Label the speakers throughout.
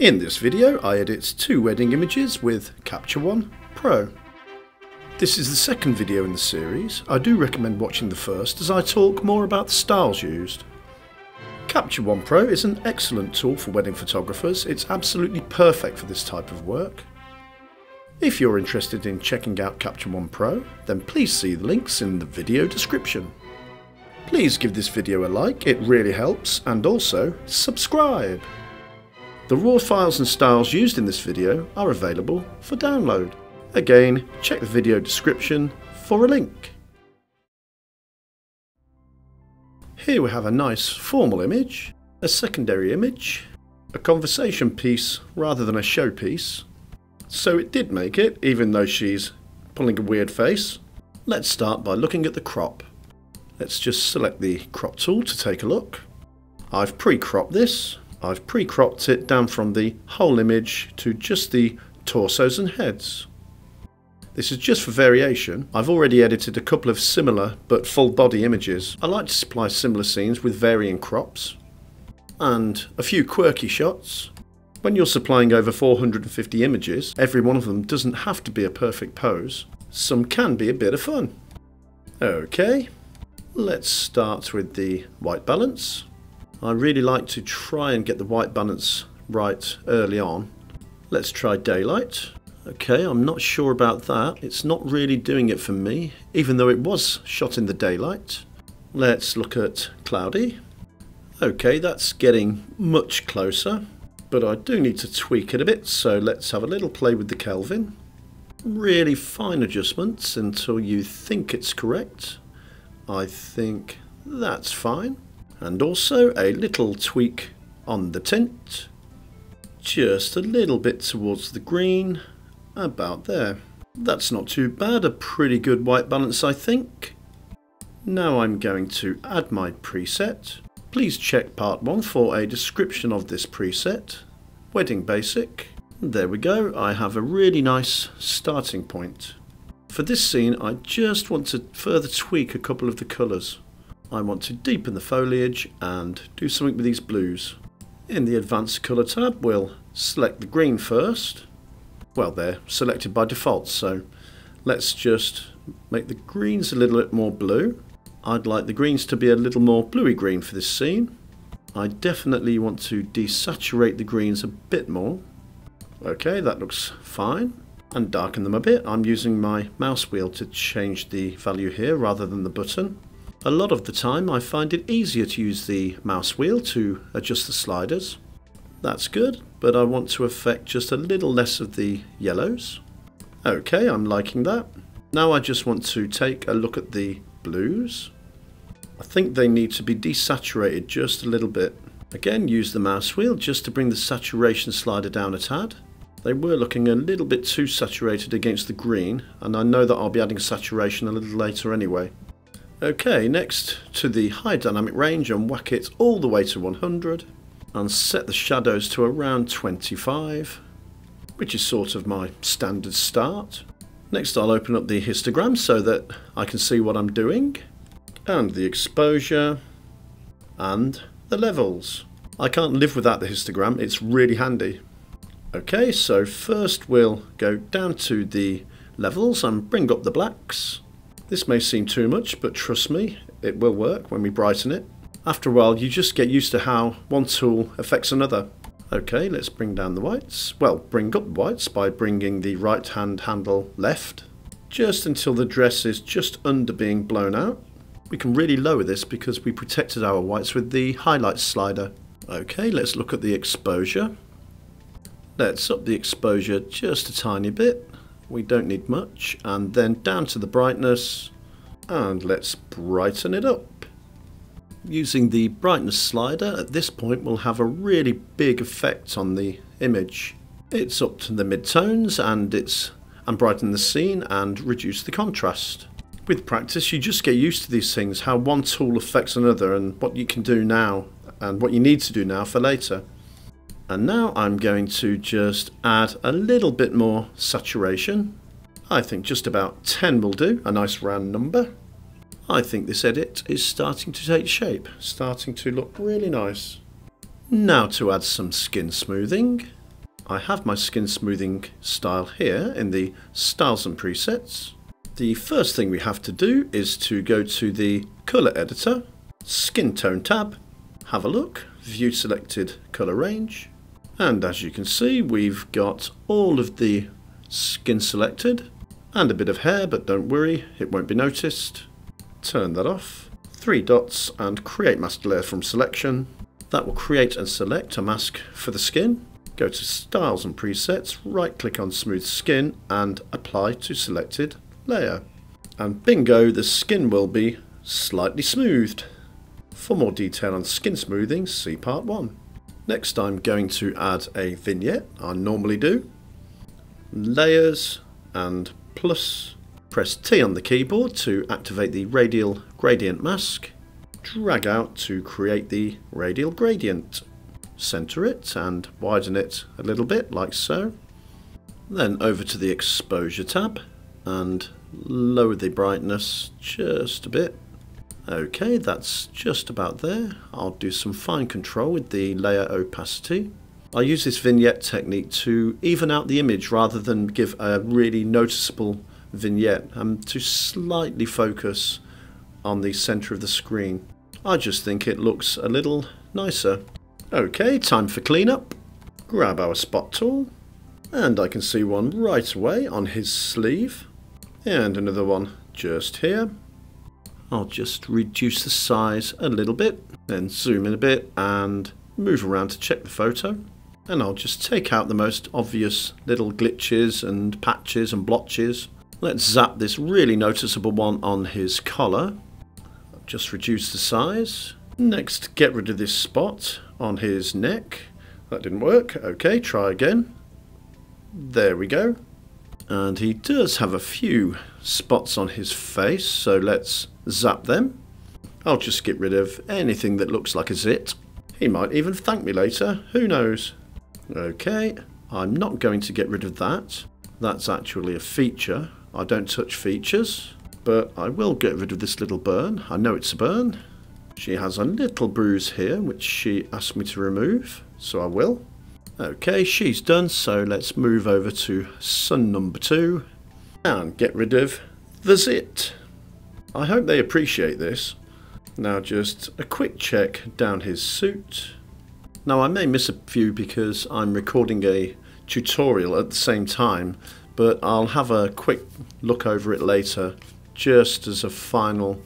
Speaker 1: In this video I edit two wedding images with Capture One Pro. This is the second video in the series. I do recommend watching the first as I talk more about the styles used. Capture One Pro is an excellent tool for wedding photographers. It's absolutely perfect for this type of work. If you're interested in checking out Capture One Pro, then please see the links in the video description. Please give this video a like, it really helps, and also subscribe. The raw files and styles used in this video are available for download. Again, check the video description for a link. Here we have a nice formal image, a secondary image, a conversation piece rather than a showpiece. So it did make it, even though she's pulling a weird face. Let's start by looking at the crop. Let's just select the crop tool to take a look. I've pre-cropped this I've pre-cropped it down from the whole image to just the torsos and heads. This is just for variation. I've already edited a couple of similar but full body images. I like to supply similar scenes with varying crops. And a few quirky shots. When you're supplying over 450 images, every one of them doesn't have to be a perfect pose. Some can be a bit of fun. Okay, let's start with the white balance. I really like to try and get the white balance right early on. Let's try daylight. Okay, I'm not sure about that. It's not really doing it for me, even though it was shot in the daylight. Let's look at cloudy. Okay, that's getting much closer, but I do need to tweak it a bit, so let's have a little play with the Kelvin. Really fine adjustments until you think it's correct. I think that's fine and also a little tweak on the tint just a little bit towards the green about there. That's not too bad a pretty good white balance I think. Now I'm going to add my preset. Please check part 1 for a description of this preset. Wedding basic. There we go I have a really nice starting point. For this scene I just want to further tweak a couple of the colours I want to deepen the foliage and do something with these blues. In the advanced colour tab we'll select the green first. Well they're selected by default so let's just make the greens a little bit more blue. I'd like the greens to be a little more bluey green for this scene. I definitely want to desaturate the greens a bit more. Okay, that looks fine. And darken them a bit. I'm using my mouse wheel to change the value here rather than the button. A lot of the time I find it easier to use the mouse wheel to adjust the sliders. That's good, but I want to affect just a little less of the yellows. Okay, I'm liking that. Now I just want to take a look at the blues. I think they need to be desaturated just a little bit. Again, use the mouse wheel just to bring the saturation slider down a tad. They were looking a little bit too saturated against the green, and I know that I'll be adding saturation a little later anyway. Okay, next to the high dynamic range and whack it all the way to 100 and set the shadows to around 25 which is sort of my standard start. Next I'll open up the histogram so that I can see what I'm doing and the exposure and the levels. I can't live without the histogram, it's really handy. Okay, so first we'll go down to the levels and bring up the blacks this may seem too much, but trust me, it will work when we brighten it. After a while, you just get used to how one tool affects another. Okay, let's bring down the whites. Well, bring up the whites by bringing the right hand handle left, just until the dress is just under being blown out. We can really lower this because we protected our whites with the highlight slider. Okay, let's look at the exposure. Let's up the exposure just a tiny bit we don't need much. And then down to the brightness. And let's brighten it up. Using the brightness slider at this point will have a really big effect on the image. It's up to the midtones and it's and brighten the scene and reduce the contrast. With practice you just get used to these things how one tool affects another and what you can do now and what you need to do now for later and now I'm going to just add a little bit more saturation. I think just about 10 will do, a nice round number. I think this edit is starting to take shape, starting to look really nice. Now to add some skin smoothing. I have my skin smoothing style here in the styles and presets. The first thing we have to do is to go to the color editor, skin tone tab, have a look, view selected color range, and as you can see we've got all of the skin selected and a bit of hair but don't worry it won't be noticed. Turn that off. Three dots and create mask layer from selection. That will create and select a mask for the skin. Go to styles and presets, right click on smooth skin and apply to selected layer. And bingo the skin will be slightly smoothed. For more detail on skin smoothing see part 1. Next I'm going to add a vignette, I normally do. Layers and plus. Press T on the keyboard to activate the radial gradient mask. Drag out to create the radial gradient. Center it and widen it a little bit like so. Then over to the exposure tab and lower the brightness just a bit. Okay, that's just about there. I'll do some fine control with the layer opacity. I use this vignette technique to even out the image rather than give a really noticeable vignette and to slightly focus on the center of the screen. I just think it looks a little nicer. Okay, time for cleanup. Grab our spot tool and I can see one right away on his sleeve and another one just here. I'll just reduce the size a little bit, then zoom in a bit and move around to check the photo and I'll just take out the most obvious little glitches and patches and blotches. Let's zap this really noticeable one on his collar. Just reduce the size. Next, get rid of this spot on his neck. That didn't work. Okay, try again. There we go. And he does have a few spots on his face, so let's zap them. I'll just get rid of anything that looks like a zit. He might even thank me later, who knows. Okay, I'm not going to get rid of that. That's actually a feature. I don't touch features, but I will get rid of this little burn. I know it's a burn. She has a little bruise here, which she asked me to remove, so I will. Okay, she's done, so let's move over to sun number two and get rid of the zit. I hope they appreciate this. Now just a quick check down his suit. Now I may miss a few because I'm recording a tutorial at the same time, but I'll have a quick look over it later just as a final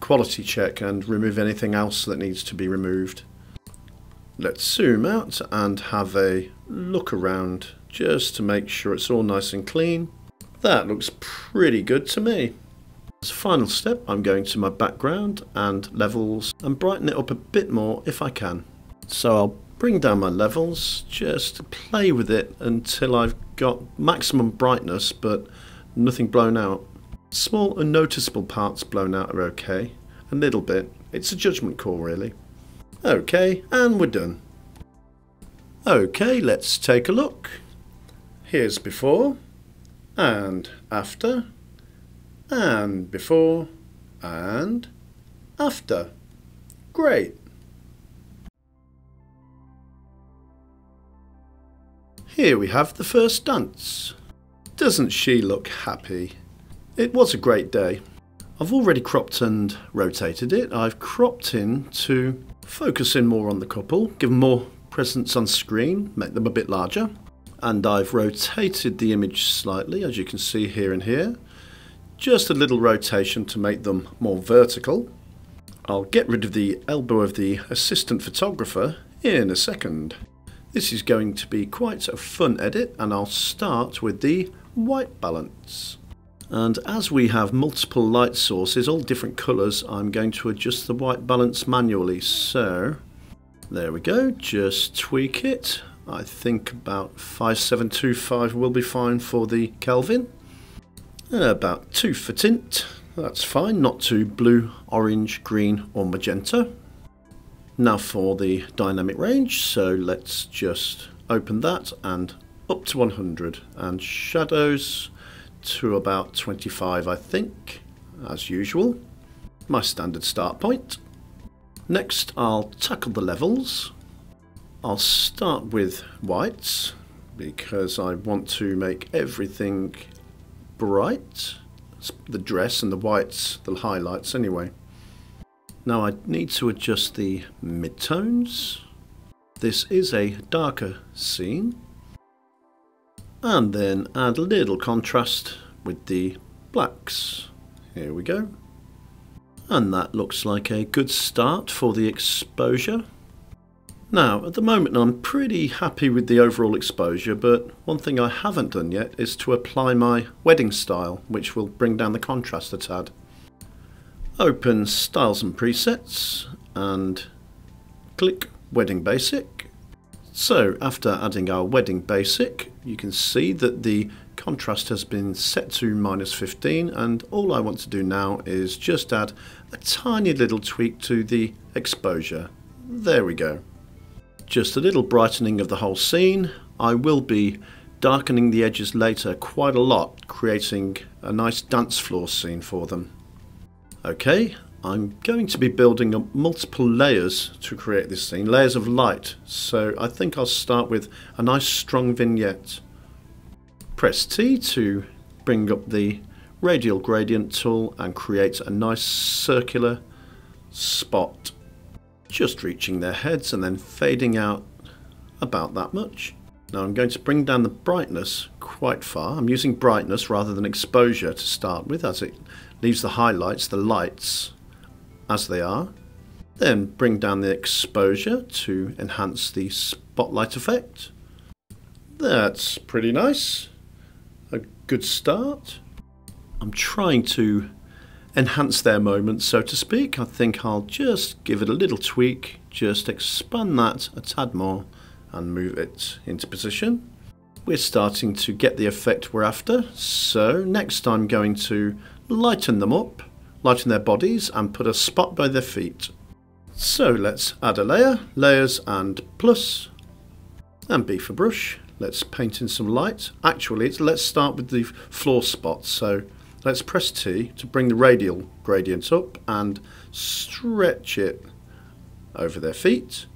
Speaker 1: quality check and remove anything else that needs to be removed. Let's zoom out and have a look around just to make sure it's all nice and clean. That looks pretty good to me. As a final step I'm going to my background and levels and brighten it up a bit more if I can. So I'll bring down my levels, just to play with it until I've got maximum brightness but nothing blown out. Small unnoticeable parts blown out are okay, a little bit, it's a judgment call really. Okay, and we're done. Okay, let's take a look. Here's before, and after, and before, and after. Great. Here we have the first dance. Doesn't she look happy? It was a great day. I've already cropped and rotated it. I've cropped in to focus in more on the couple, give them more presence on screen, make them a bit larger. And I've rotated the image slightly, as you can see here and here. Just a little rotation to make them more vertical. I'll get rid of the elbow of the assistant photographer in a second. This is going to be quite a fun edit and I'll start with the white balance. And as we have multiple light sources, all different colours, I'm going to adjust the white balance manually. So, there we go, just tweak it. I think about 5725 will be fine for the Kelvin. Uh, about 2 for tint, that's fine, not too blue, orange, green or magenta. Now for the dynamic range, so let's just open that and up to 100 and shadows to about 25 I think, as usual. My standard start point. Next I'll tackle the levels. I'll start with whites, because I want to make everything bright. The dress and the whites, the highlights anyway. Now I need to adjust the midtones. This is a darker scene. And then add a little contrast with the blacks. Here we go. And that looks like a good start for the exposure. Now, at the moment I'm pretty happy with the overall exposure, but one thing I haven't done yet is to apply my wedding style, which will bring down the contrast a tad. Open Styles and Presets, and click Wedding Basic. So, after adding our Wedding Basic, you can see that the contrast has been set to minus 15, and all I want to do now is just add a tiny little tweak to the exposure. There we go just a little brightening of the whole scene. I will be darkening the edges later quite a lot, creating a nice dance floor scene for them. Okay, I'm going to be building up multiple layers to create this scene, layers of light, so I think I'll start with a nice strong vignette. Press T to bring up the radial gradient tool and create a nice circular spot just reaching their heads and then fading out about that much. Now I'm going to bring down the brightness quite far. I'm using brightness rather than exposure to start with as it leaves the highlights, the lights, as they are. Then bring down the exposure to enhance the spotlight effect. That's pretty nice. A good start. I'm trying to enhance their moment, so to speak. I think I'll just give it a little tweak, just expand that a tad more and move it into position. We're starting to get the effect we're after, so next I'm going to lighten them up, lighten their bodies and put a spot by their feet. So let's add a layer, layers and plus, and B for brush. Let's paint in some light. Actually, let's start with the floor spots. So Let's press T to bring the radial gradient up and stretch it over their feet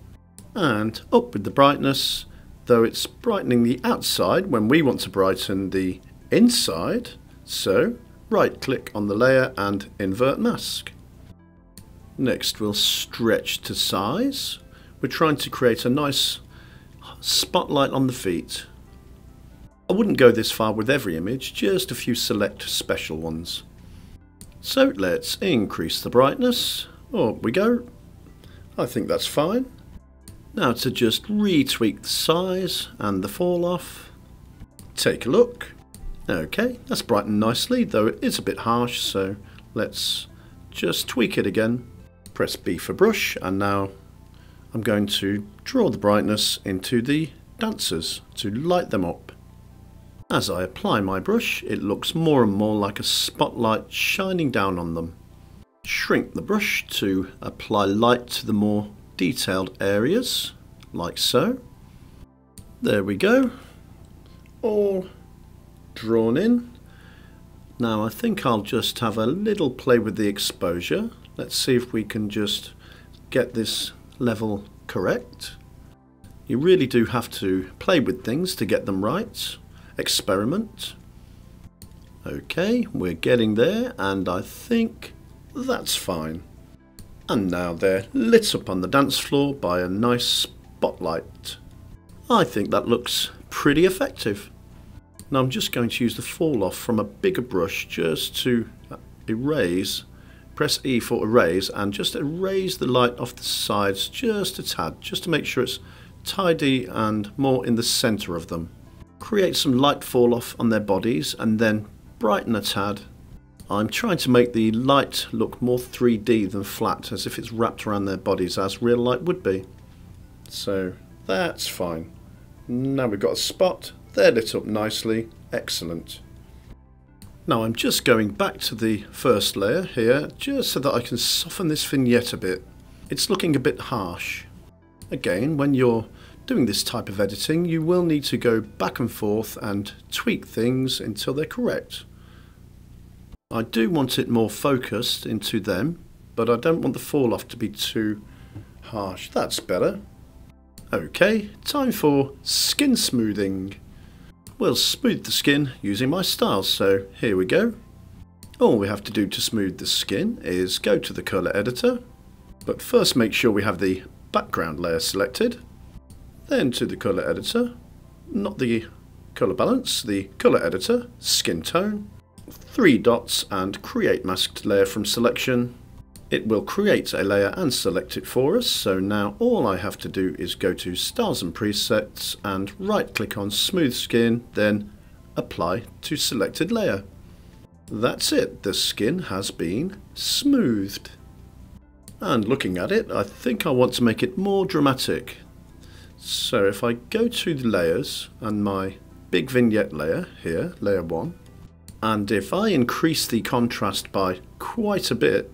Speaker 1: and up with the brightness though it's brightening the outside when we want to brighten the inside so right click on the layer and invert mask next we'll stretch to size we're trying to create a nice spotlight on the feet I wouldn't go this far with every image, just a few select special ones. So let's increase the brightness. Oh, we go. I think that's fine. Now to just retweak the size and the fall off. Take a look. Okay, that's brightened nicely, though it is a bit harsh, so let's just tweak it again. Press B for brush, and now I'm going to draw the brightness into the dancers to light them up. As I apply my brush, it looks more and more like a spotlight shining down on them. Shrink the brush to apply light to the more detailed areas, like so. There we go. All drawn in. Now I think I'll just have a little play with the exposure. Let's see if we can just get this level correct. You really do have to play with things to get them right experiment. Okay, we're getting there, and I think that's fine. And now they're lit up on the dance floor by a nice spotlight. I think that looks pretty effective. Now I'm just going to use the fall off from a bigger brush just to erase, press E for erase and just erase the light off the sides just a tad, just to make sure it's tidy and more in the centre of them create some light fall off on their bodies and then brighten a tad. I'm trying to make the light look more 3D than flat, as if it's wrapped around their bodies as real light would be. So that's fine. Now we've got a spot, they're lit up nicely, excellent. Now I'm just going back to the first layer here, just so that I can soften this vignette a bit. It's looking a bit harsh. Again, when you're doing this type of editing, you will need to go back and forth and tweak things until they're correct. I do want it more focused into them, but I don't want the fall off to be too harsh. That's better. Okay, time for skin smoothing. We'll smooth the skin using my styles. So here we go. All we have to do to smooth the skin is go to the colour editor, but first make sure we have the background layer selected, then to the colour editor, not the colour balance, the colour editor, skin tone, three dots and create masked layer from selection. It will create a layer and select it for us, so now all I have to do is go to styles and presets and right click on smooth skin, then apply to selected layer. That's it, the skin has been smoothed. And looking at it, I think I want to make it more dramatic. So if I go to the layers and my big vignette layer here, layer 1, and if I increase the contrast by quite a bit,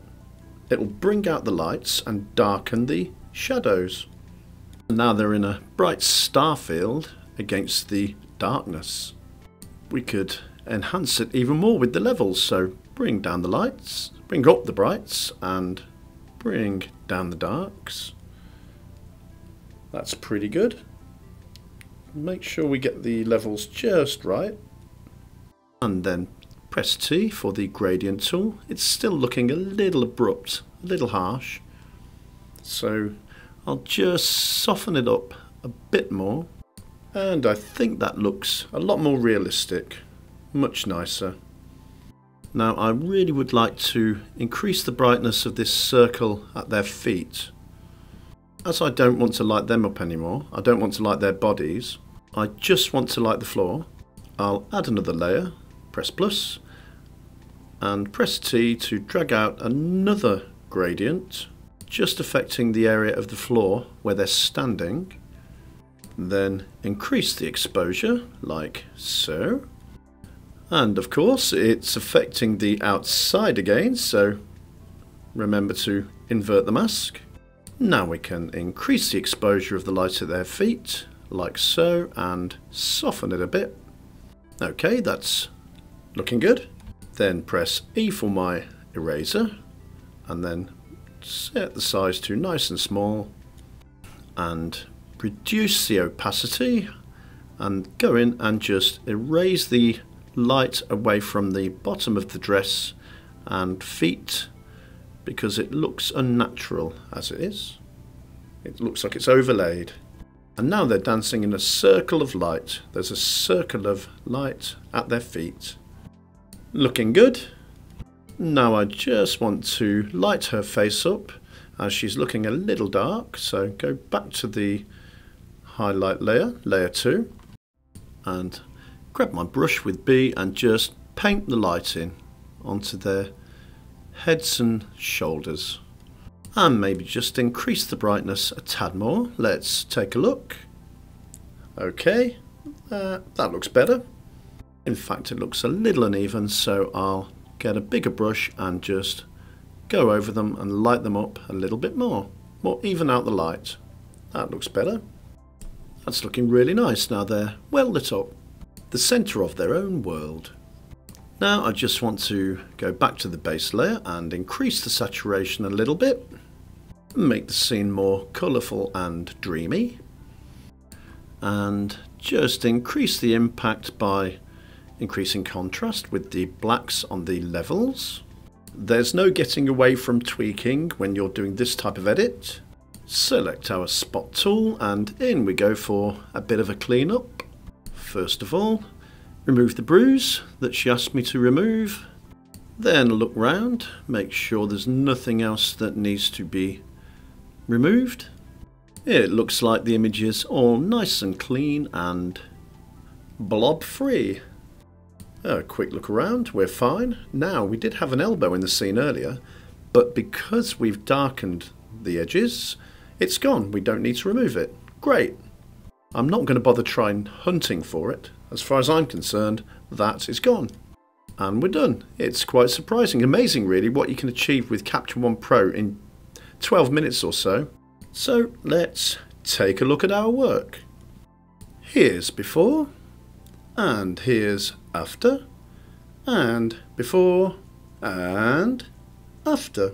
Speaker 1: it will bring out the lights and darken the shadows. Now they're in a bright star field against the darkness. We could enhance it even more with the levels. So bring down the lights, bring up the brights, and bring down the darks. That's pretty good. Make sure we get the levels just right. And then press T for the gradient tool. It's still looking a little abrupt, a little harsh. So I'll just soften it up a bit more. And I think that looks a lot more realistic much nicer. Now I really would like to increase the brightness of this circle at their feet. As I don't want to light them up anymore, I don't want to light their bodies, I just want to light the floor. I'll add another layer, press plus, and press T to drag out another gradient, just affecting the area of the floor where they're standing. Then increase the exposure, like so. And of course, it's affecting the outside again, so remember to invert the mask. Now we can increase the exposure of the light at their feet, like so, and soften it a bit. Okay, that's looking good. Then press E for my eraser, and then set the size to nice and small, and reduce the opacity, and go in and just erase the light away from the bottom of the dress and feet because it looks unnatural as it is. It looks like it's overlaid. And now they're dancing in a circle of light. There's a circle of light at their feet. Looking good. Now I just want to light her face up as she's looking a little dark. So go back to the highlight layer, layer 2, and grab my brush with B and just paint the light in onto their heads and shoulders. And maybe just increase the brightness a tad more. Let's take a look. Okay, uh, that looks better. In fact, it looks a little uneven, so I'll get a bigger brush and just go over them and light them up a little bit more. More even out the light. That looks better. That's looking really nice now they're well lit up the centre of their own world. Now I just want to go back to the base layer and increase the saturation a little bit, make the scene more colourful and dreamy, and just increase the impact by increasing contrast with the blacks on the levels. There's no getting away from tweaking when you're doing this type of edit. Select our spot tool and in we go for a bit of a cleanup first of all. Remove the bruise that she asked me to remove. Then look round, make sure there's nothing else that needs to be removed. It looks like the image is all nice and clean and blob free. A quick look around, we're fine. Now, we did have an elbow in the scene earlier, but because we've darkened the edges, it's gone. We don't need to remove it. Great. I'm not going to bother trying hunting for it. As far as I'm concerned, that is gone. And we're done. It's quite surprising, amazing really, what you can achieve with Capture One Pro in 12 minutes or so. So let's take a look at our work. Here's before, and here's after, and before, and after.